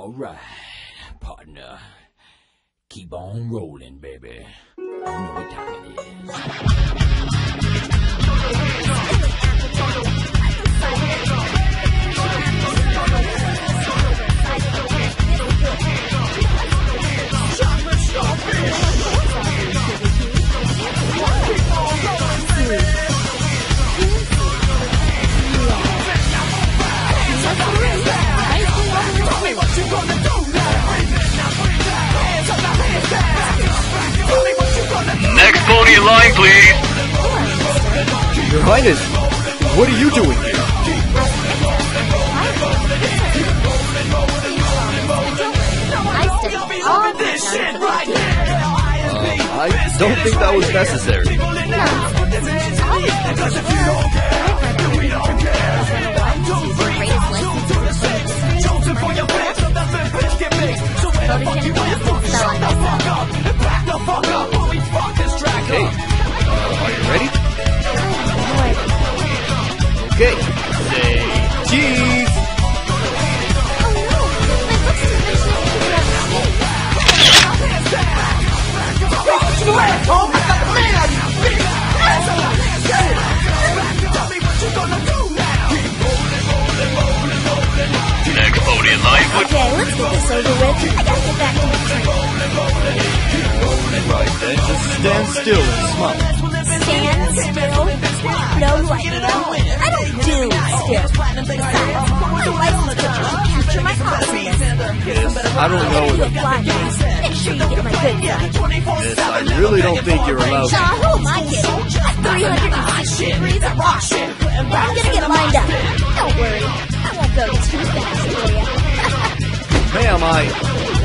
All right, partner. Keep on rolling, baby. Know what time it is. Pony in line, please. Your Highness, what are you doing here? Uh, I don't think that was necessary. Hey, Okay. Say cheese. Next pony in Okay, let's get this over with. I gotta get back to my train. Right then, just stand still and smile. Stand still? No, like I don't know You if apply this. Make sure you get my good side. I really don't think you're allowed to. who am I kidding? At 360 degrees of Washington. I'm gonna get lined up. Don't worry. I won't go too fast for you. Ma'am, I